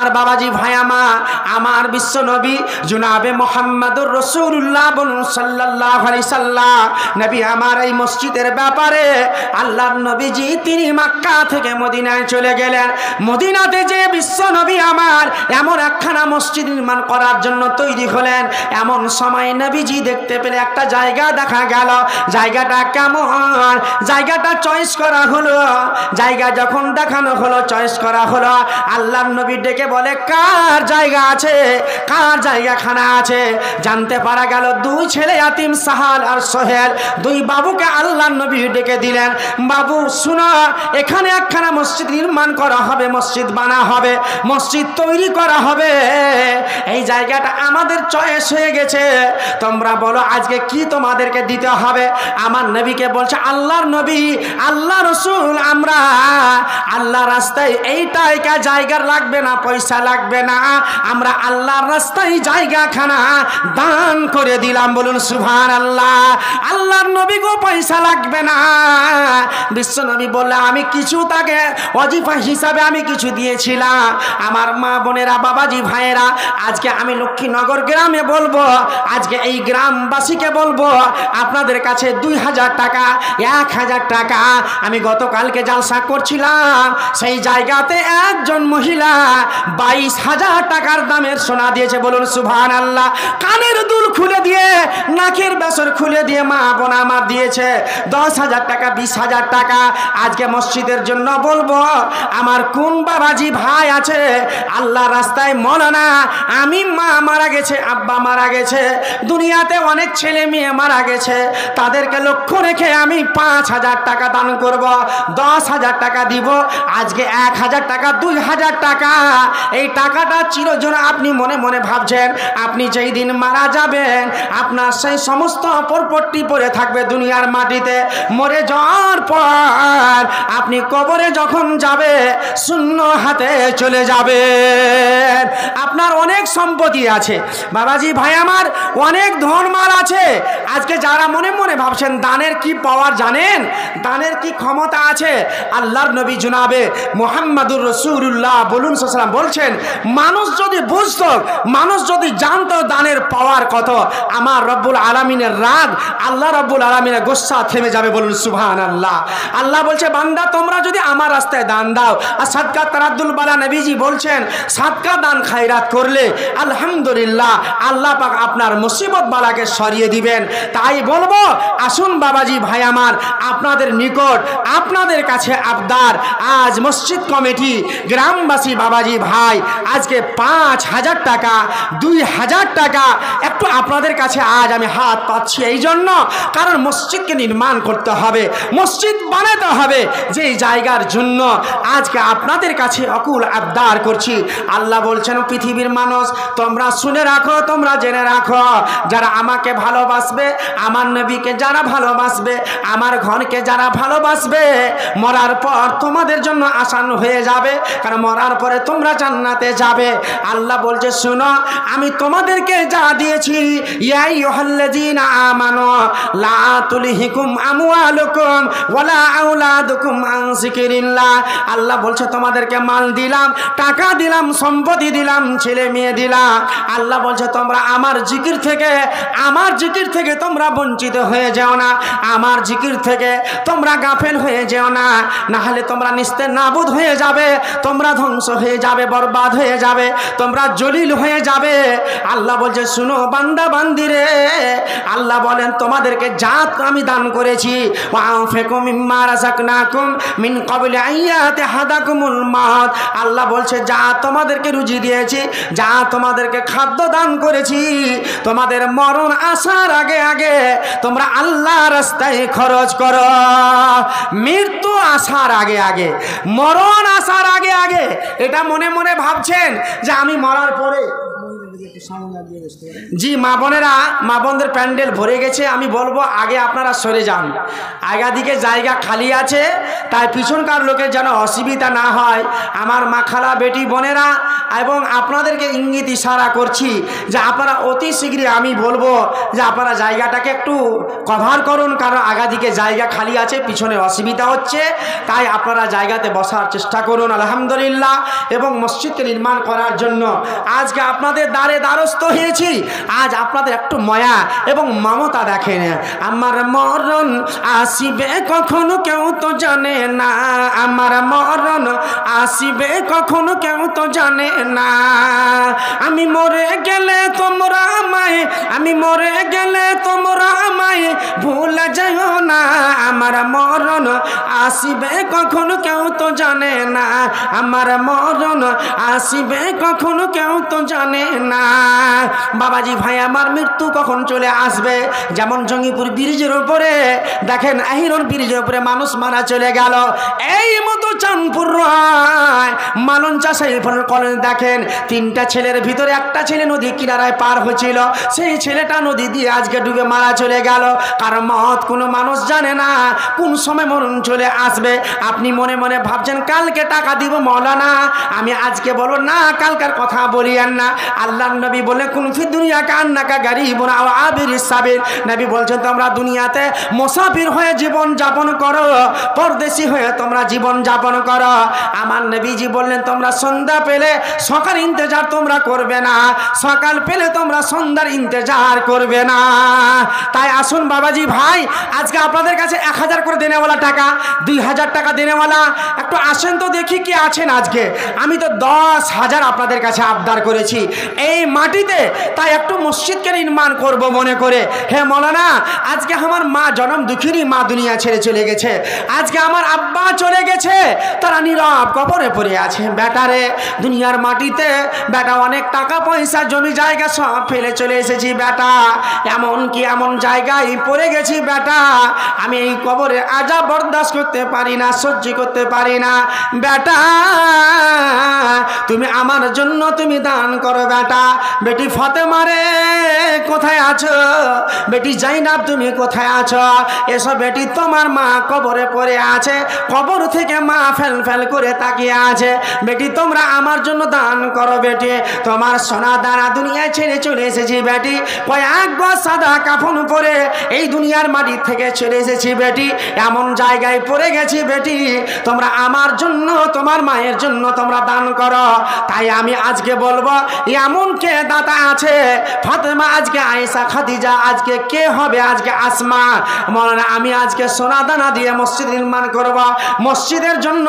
আর বাবাজি ভাইয়ামা আমার বিশ্ব নবী জুনাবে মোহাম্মদুর রসুল্লাহ বলুন সাল্লাহ সাল্লাহ নবী আমার এই মসজিদের ব্যাপারে আল্লাহর নবীজি তিনি মাক্কা থেকে মদিনায় চলে গেলেন। মদিনাতে যে বিশ্ব নবী আমার এমন একখানা মসজিদ নির্মাণ করার জন্য তৈরি হলেন। এমন সময় নবীজি দেখতে পেলে একটা জায়গা দেখা গেল। জায়গাটা কেমন? জায়গাটা চয়েস করা হলো। জায়গা যখন দেখানো হলো চয়েস করা হলো। আল্লাহর নবী ডেকে বলে, কার জায়গা আছে? কার জায়গা খানা আছে? জানতে পারা গেল, দুই ছেলে আতিম সাহাল আর সোহেল, দুই বাবুকে আল্লাহ নবী ডেকে দিলেন। বাবু, শুনো, এখানে একখানা মসজিদ নির্মাণ করা হবে, মসজিদ বানা হবে, মসজিদ তৈরি করা হবে। এই জায়গাটা আমাদের চয়েস হয়ে গেছে। তোমরা বলো, আজকে কি তোমাদেরকে দিতে হবে? আমার নবীকে বলছে, আল্লাহর নবী, আল্লাহ রসুল, আমরা আল্লাহ রাস্তায় এইটাই জায়গা লাগবে না, পয়সা লাগবে না। আমরা আল্লাহর রাস্তায় জায়গাখানা দান করে দিলাম। বলুন সুভান আল্লাহ আল্লাহর নবী গো পয়সা লাগবে না। বিশ্ব নবী বললে, আমি কিছু তাকে অজিফা হিসাবে আমি কিছু দিয়েছিলাম। আমার মা বোনেরা, বাবাজি, ভাইয়েরা, আজকে আমি লক্ষ্মীনগর গ্রামে বলব, আজকে এই গ্রামবাসীকে বলব, আপনাদের কাছে দুই হাজার টাকা, এক হাজার টাকা আমি গতকালকে জালসা করছিলাম। সেই জায়গাতে একজন মহিলা বাইশ হাজার টাকার দামের সোনা দিয়েছে, বলুন সুভান আল্লাহ কানের দুল খুলে দিয়ে, নাকের বেসর খুলে দিয়ে মা বোন আমার দিয়েছে। দশ হাজার টাকা, বিশ হাজার টাকা। আজকে মসজিদের জন্য বলব, আমার কোন বাবাজি ভাই আছে? আল্লাহ রাস্তায় মলানা আমি মা মারা গেছে, আব্বা মারা গেছে। দুনিয়াতে অনেক ছেলে মেয়ে মারা গেছে। তাদেরকে লক্ষ্য রেখে আমি পাঁচ হাজার টাকা দান করব, দশ হাজার টাকা দিব। আজকে এক হাজার টাকা, দুই হাজার টাকা। এই টাকাটা চিরজন আপনি মনে মনে ভাবছেন, আপনি যেই দিন মারা যাবেন, আপনার সেই সমস্ত পরপট্টি পরে থাকবে দুনিয়ার মাটিতে। মরে যাওয়ার পর আপনি কবরে যখন যাবে শূন্য হাতে চলে যাবে আপনার অনেক সম্পত্তি আছে। বাবাজি ভাই আমার অনেক ধনমাল আছে। আজকে যারা মনে মনে ভাবছেন, দানের কি পাওয়ার জানেন? দানের কি ক্ষমতা আছে? আল্লাহর নবী জুনাবে মোহাম্মদুর রসুল্লাহ বলুন সালাম বলছেন, মানুষ যদি বুঝত, মানুষ যদি জানতো দানের পাওয়ার কত, আমার রব্বুল আলমিনের রাগ আল্লাহ রব্বুল আলমিনের গোসা থেমে যাবে বলুন সুভান আল্লাহ আল্লাহ বলছে, বান্দা, তোমরা যদি আমার রাস্তায় দান দাও। আর সাদকা তারাদ্দুল বালা নবীজি বলছেন, সাদকা দান খাইরাত করলে আলহামদুলিল্লাহ আল্লাহ পাক আপনার মুসিবত বালাকে সরিয়ে দিবেন। তাই বলব, আসুন বাবাজি ভাই আমার, আপনাদের নিকট, আপনাদের কাছে আবদার। আজ মসজিদ কমিটি, গ্রামবাসী বাবাজি ভাই আজকে পাঁচ হাজার টাকা, দুই হাজার টাকা একটু আপনাদের কাছে আজ আমি হাত পাচ্ছি এই জন্য, কারণ মসজিদকে নির্মাণ করতে হবে, মসজিদ বানাতে হবে, যেই জায়গার জন্য আজকে আপনাদের কাছে অকুল আবদার করছি। আল্লাহ বলছেন, পৃথিবীর মানুষ, তোমরা শুনে রাখো, তোমরা জেনে রাখো। যারা আমাকে ভালোবাসবে, আমার নবীকে যারা ভালোবাসবে, আমার ঘরকে যারা ভালোবাসবে, মরার পর তোমাদের জন্য আসান হয়ে যাবে, কারণ মরার পরে তোমরা জান্নাতে যাবে। আল্লাহ বলছে, শুনো, আমি তোমাদেরকে যা দিয়েছি ইয়াই ইউহাল্লাযীনা আমানু, লা তুলহিকুম আমওয়ালুকুম ওয়ালা আওলাদুকুম আন যিকিরিল্লাহ। আল্লাহ বলছে, তোমাদেরকে মাল দিলাম, টাকা দিলাম, সম্পত্তি দিলাম, ছেলে মেয়ে দিলাম। আল্লাহ বলছে, তোমরা আমার জিকির থেকে, আমার জিকির থেকে তোমরা বঞ্চিত হয়ে যাও না। আমার জিকির থেকে তোমরা গাফেল হয়ে যেও না। না হলে তোমরা নিস্তে নাবুদ হয়ে যাবে, তোমরা ধ্বংস হয়ে যাবে। বরবাদ হয়ে যাবে, তোমরা জলিল হয়ে যাবে। আল্লাহ বলছে, শুনো বান্দা, বান্দিরে, আল্লাহ বলেন, তোমাদেরকে জাত আমি দান করেছি। মিন আল্লাহ বলছে, যা তোমাদেরকে রুজি দিয়েছি, যা তোমাদেরকে খাদ্য দান করেছি, তোমাদের মরণ আসার আগে আগে তোমরা আল্লাহ রাস্তায় খরচ করো। মৃত্যু আসার আগে আগে, মরণ আসার আগে আগে। এটা মনে মনে ভাবছেন যে আমি মরার পরে জি, মা বোনেরা, মা বোনদের প্যান্ডেল ভরে গেছে, আমি বলব আগে আপনারা সরে যান। আগা দিকে জায়গা খালি আছে, তাই পিছনকার লোকের যেন অসুবিধা না হয়। আমার মা খালা, বেটি বোনেরা, এবং আপনাদেরকে ইঙ্গিত ইশারা করছি যে আপনারা অতি শীঘ্রই, আমি বলব যে আপনারা জায়গাটাকে একটু কভার করুন, কারণ আগা দিকে জায়গা খালি আছে, পিছনে অসুবিধা হচ্ছে, তাই আপনারা জায়গাতে বসার চেষ্টা করুন, আলহামদুলিল্লাহ। এবং মসজিদকে নির্মাণ করার জন্য আজকে আপনাদের দ্বারে দ্বারস্থ হয়েছি। আজ আপনাদের একটু ময়া এবং মমতা দেখেন আমার মরণ আসিবে কখনো কেউ তো জানে না। আমার মরণ আসিবে কখনো কেউ তো জানে না। আমি মরে গেলে তোমরা আমায়, আমি মরে গেলে তোমরা আমায় ভুল যাও না। আমার মরণ আসিবে কখনো কেউ তো জানে না। আমার মরণ আসিবে কখনো কেউ তো জানে না। বাবাজি ভাই, আমার মৃত্যু কখন চলে আসবে? যেমন জঙ্গিপুর ব্রিজের উপরে, দেখেন আহিরন ব্রিজের উপরে মানুষ মারা চলে গেল। এই মতো চাঁদপুর রায় মালন চাষাই কলেজ দেখেন, তিনটা ছেলের ভিতরে একটা ছেলে নদী কিনারায় পার হয়েছিল। সেই ছেলেটা নদী দিয়ে আজকে ডুবে মারা চলে গেল। কারণ মত কোনো মানুষ জানে না কোন সময় মরণ চলে আসবে। আপনি মনে মনে ভাবছেন, কালকে টাকা দিব মৌলানা, আমি আজকে বলো না, কালকার কথা বলিয়েন না। আল্লাহ নবী বলে, কোন দুনিয়া কান্নাকা গাড়ি বোনা আবির সাবির। নবী বলছেন, তোমরা দুনিয়াতে মোসাফির হয়ে জীবন যাপন করো, পরদেশি হয়ে তোমরা জীবন যাপন করো। আমার নবীজি বললেন, তোমরা সন্ধ্যা পেলে সকাল ইন্তজার তোমরা করবে না, সকাল পেলে তোমরা সন্ধ্যার ইন্তজার করবে না। তাই আসুন বাবাজি ভাই, আজকে আপনাদের কাছে এক হাজার করে দেনেওয়ালা টাকা, দুই হাজার টাকা দেনেওয়ালা, একটু আসেন তো দেখি কি আছেন আজকে। আমি তো দশ হাজার আপনাদের কাছে আবদার করেছি। এই মাটিতে তাই একটু মসজিদকে নির্মাণ করব মনে করে। হে মৌলানা, আজকে আমার মা জনম দুঃখিনী মা দুনিয়া ছেড়ে চলে গেছে। আজকে আমার আব্বা চলে গেছে, তারা নীরব কবরে পড়ে আছে। বেটারে দুনিয়ার মাটিতে বেটা অনেক টাকা পয়সা, জমি জায়গা সব ফেলে চলে এসেছি বেটা। এমন কি এমন জায়গায় পড়ে গেছি বেটা? আমি এই কবরে আজা বরদাস্ত করতে পারি না, সহ্য করতে পারি না। বেটা, তুমি আমার জন্য তুমি দান করো বেটা। বেটি ফতে মারে কোথায় আছো? বেটি জাইনাব, তুমি কোথায় আছো? এসব বেটি, তোমার মা কবরে পড়ে আছে, কবর থেকে মা ফেল ফেল করে তাকিয়ে আছে। বেটি, তোমরা আমার জন্য দান করো বেটি, তোমার সোনা দানা দুনিয়ায় ছেড়ে চলে এসেছি বেটি। কয়েক গজ সাদা কাফন পরে এই দুনিয়ার মাটি থেকে চলে এসেছি বেটি। এমন জায়গায় পড়ে গেছি বেটি, তোমরা আমার জন্য, তোমার মায়ের জন্য তোমরা দান করো। তাই আমি আজকে বলব, এমন কে দাতা আছে। ফাতেমা আজকে আয়েশা, খাদিজা, আজকে কে হবে? আজকে আসমা। মনে আমি আজকে সোনা দানা দিয়ে মসজিদ নির্মাণ করব। মসজিদের জন্য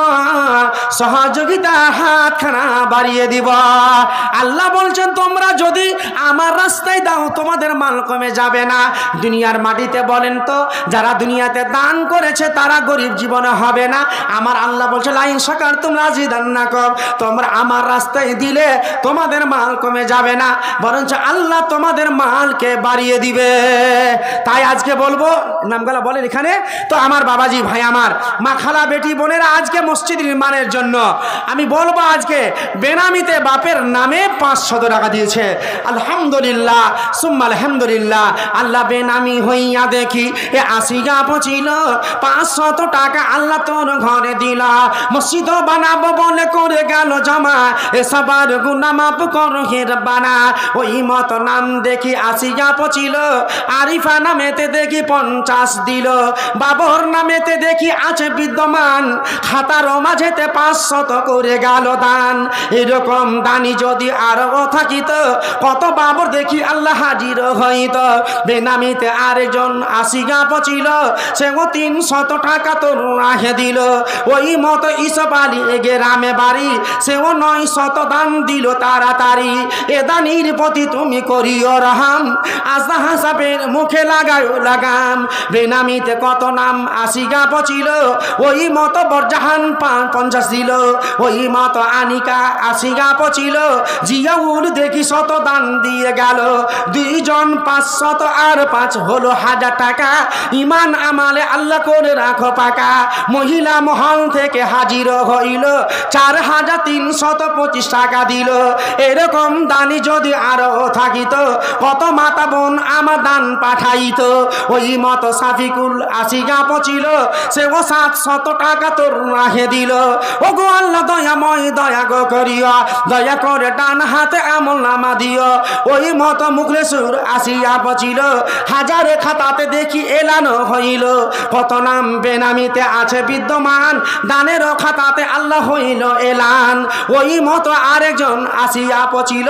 সহযোগিতা হাতখানা বাড়িয়ে দিব। আল্লাহ বলছেন, তোমরা যদি আমার রাস্তায় দাও, তোমাদের মাল কমে যাবে না। দুনিয়ার মাটিতে বলেন তো, যারা দুনিয়াতে দান করেছে, তারা গরিব জীবনে হবে না। আমার আল্লাহ বলছে, লাইন সকার, তোমরা জিদান না কম তোমরা আমার রাস্তায় দিলে তোমাদের মাল কমে যাবে না, বরঞ্চ আল্লাহ তোমাদের মালকে বাড়িয়ে দিবে। তাই আজকে বলব, নামগুলা বলেন এখানে, তো আমার বাবাজি, ভাই আমার, মা খালা, বেটি, বোনেরা আজকে মসজিদ নির্মাণের জন্য। আমি বলব আজকে, বেনামিতে বাপের নামে পাঁচশত টাকা দিয়েছে। আলহামদুলিল্লাহ, সুম্মা আলহামদুলিল্লাহ, আল্লাহ বেনামি হইয়া দেখি, এ আশি গা পচিল, পাঁচশত টাকা আল্লাহ তোর ঘরে দিল। মসজিদ বানাবো বলে করে গেল জমা, এ সবার গুনা মাপ কর হের বানা ওই মত নাম দেখি আশি পচিল। আরিফা নামেতে দেখি পঞ্চাশ দিল। বাবর নামেতে দেখি আছে বিদ্যমান। খাতার মাঝেতে পাঁচশত করে গেল দান। এরকম দানি যদি আরও থাকিত, কত বাবর দেখি আল্লাহ হাজির হইত। বেনামিতে আরেকজন আশি পচিল। সে ও তিন শত টাকা তোর রাহে দিল। ওই মতো ইসব আলী গ্রামে বাড়ি। সে ও নয় শত দান দিল তাড়াতাড়ি। এ দানির প্রতি তুমি করিও রহাম। আশা হাসাবের মুখে লাগায় লাগাম। বেনামিতে কত নাম আশি গা পচিল। ওই মতো বরজাহান পঞ্চাশ দিল। ওই মতো আনিকা আশি গা পচিল। জিয়াউল দেখি শত দান দিয়ে গেল। দুইজন পাঁচশত আর পাঁচ হলো হাজার টাকা। ইমান আমালে আল্লাহ করে রাখো পাকা। মহিলা মহল থেকে হাজির হইল। চার হাজার তিনশত পঁচিশ টাকা দিল। এরকম দানি যদি আরও থাকিত, কত মাতা বোন আমার দান পাঠাইত। ওই মতো সাফিকুল আশি গা পচিল সে ও সাত শত টাকা তোর রাহে দিল। ও গো আল্লাহ, দয়াময়, দয়া গো করিয়া, দয়া করে ডান হাতে আমল নামা দিও। ওই মতো মুখলেশুর আসিয়া বচিল হাজারে খাতাতে দেখি এলানো হইল। কত নাম বেনামিতে আছে বিদ্যমান দানের খাতাতে আল্লাহ হইল এলান। ওই মতো আরেকজন আসিয়া পচিল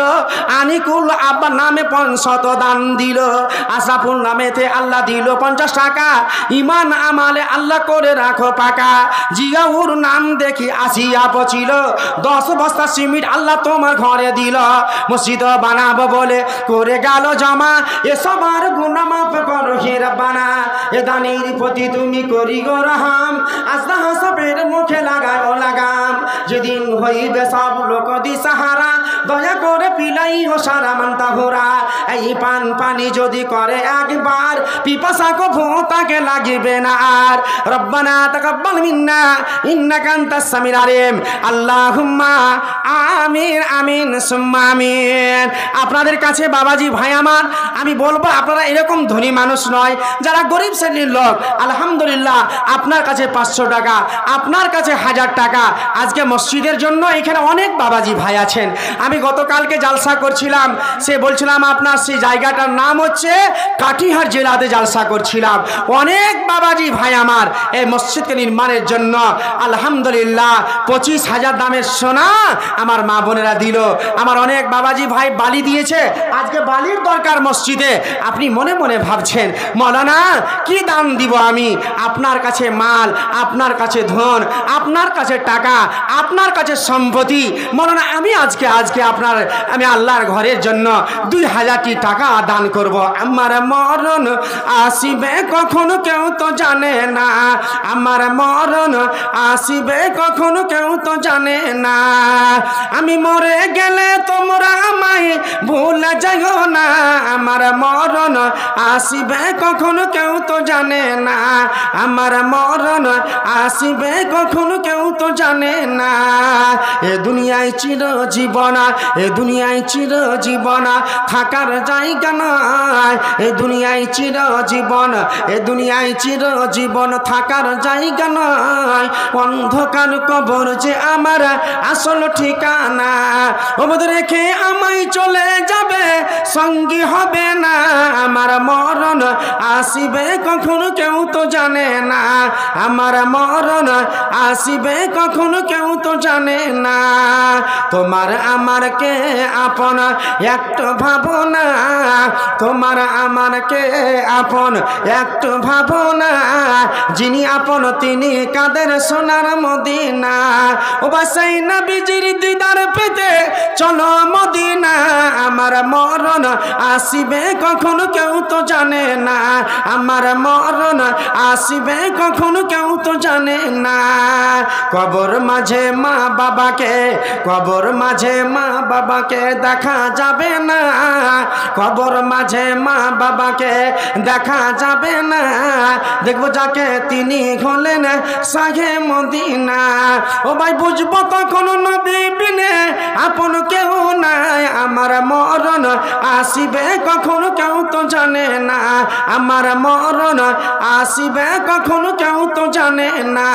আনিকুল আব্বার নামে পঞ্চত দান দিল। আশাফুল নামেতে আল্লাহ দিল পঞ্চাশ টাকা। ইমান আমালে আল্লাহ করে রাখো পাকা। জিয়াউর নাম দেখি আসিয়া পচিল। দশ বস্তা সিমিট আল্লাহ তোমার ঘরে দিল। মসজিদ বানাবো বলে করে গেল জমা। এসব আর গুণমাপ করো হির বানা এ দানির প্রতি তুমি করি গো রহাম। হাসবের মুখে লাগায় লাগাম। যেদিন হইবে সব লোক দি সাহারা দয়া করে পিলাই ও সারা মানতা হোরা এই পান পানি যদি করে একবার, পিপাসা কো তাকে লাগিবে না আর। রব্বানা তাকাব্বাল মিন্না, ইন্নাকা আনতাস সামির আলিম। আল্লাহুম্মা আমিন আমিন, সুম্মা আমিন। আপনাদের কাছে বাবাজি ভাই আমার, আমি বলব আপনারা এরকম ধনী মানুষ নয়, যারা গরিব শ্রেণির লোক। আলহামদুলিল্লাহ, আপনার কাছে পাঁচশো টাকা, আপনার কাছে হাজার টাকা। আজকে মসজিদের জন্য এখানে অনেক বাবাজি ভাই আছেন। আমি গতকালকে জালসা করছিলাম। সে বলছিলাম, আপনার সেই জায়গাটার নাম হচ্ছে কাটিহার জেলাতে জালসা করছিলাম। অনেক বাবাজি ভাই আমার এই মসজিদকে নির্মাণের জন্য আলহামদুলিল্লাহ পঁচিশ হাজার দামের সোনা আমার মা বোনেরা দিল। আমার অনেক বাবাজি ভাই বালি দিয়েছে। আজকে বালির দরকার মসজিদে। আপনি মনে মনে ভাবছেন, মৌলানা, কি দান দিব আমি? আপনার কাছে মাল, আপনার কাছে ধন, আপনার কাছে টাকা, আপনার কাছে সম্পত্তি। মৌলানা, আমি আজকে আজকে আপনার আমি আল্লাহর ঘরের জন্য দুই হাজারটি টাকা দান করব। আমার মরণ আসিবে কখনো কেউ তো জানে না। আমার মরণ আসিবে কখনো কেউ তো জানে না। আমি মরে গেলে তোমরা আমায় ভুলে যাইও না। আমার মরণ আসিবে কখনো কেউ তো জানে না। আমার মরণ আসিবে কখনো কেউ তো জানে না। এ দুনিয়ায় চির জীবন এ দুনিয়ায় চির জীবন থাকার জায়গা নয় এ দুনিয়ায় চির জীবন এ দুনিয়ায় চির জীবন থাকার জায়গা নয় অন্ধকার কবর যে আমার আসল ঠিকানা ওদের রেখে আমায় চলে যাবে, সঙ্গী হবে না। আমার মরণ আসিবে কখনো কেউ তো জানে না। আমার মরণ আসিবে কখনো কেউ তো জানে না। তোমার আমার কে আপন, একটু ভাবনা তোমার আমার কে আপন। একটু ভাবনা যিনি আপন, তিনি কাদের সোনার মদিনা। ও বাসাই না বিজির দিদার পেতে চলো মদিনা। আমার মরণ আসিবে কখনো কেউ তো জানে না। আমার মরণ আসিবে কখনো কেউ তো জানে না। কবর মাঝে মা বাবাকে, কবর মাঝে মা বাবাকে দেখা যাবে না। কবর মাঝে মা বাবাকে দেখা যাবে না। দেখব যাকে তিনি হলেন সাহে মদিনা। ও ভাই, বুঝব তখন নবী বিনে আপন কেউ নাই। আমার মরণ আসিবে কখনো কেউ তো জানে না। আমার মরণ আসিবে কখনো কেউ তো জানে না।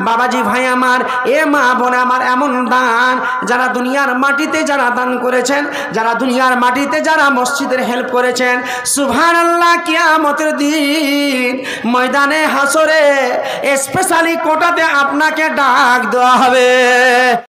বাবাজি ভাই, আমার এ মা বোন, আমার এমন দান যারা দুনিয়ার মাটিতে যারা দান করেছেন, যারা দুনিয়ার মাটিতে, যারা মসজিদের হেল্প করেছেন সুভান আল্লাহ কিয়ামতের দিন ময়দানে, হাসরে স্পেশালি কোটাতে আপনাকে ডাক দেওয়া হবে।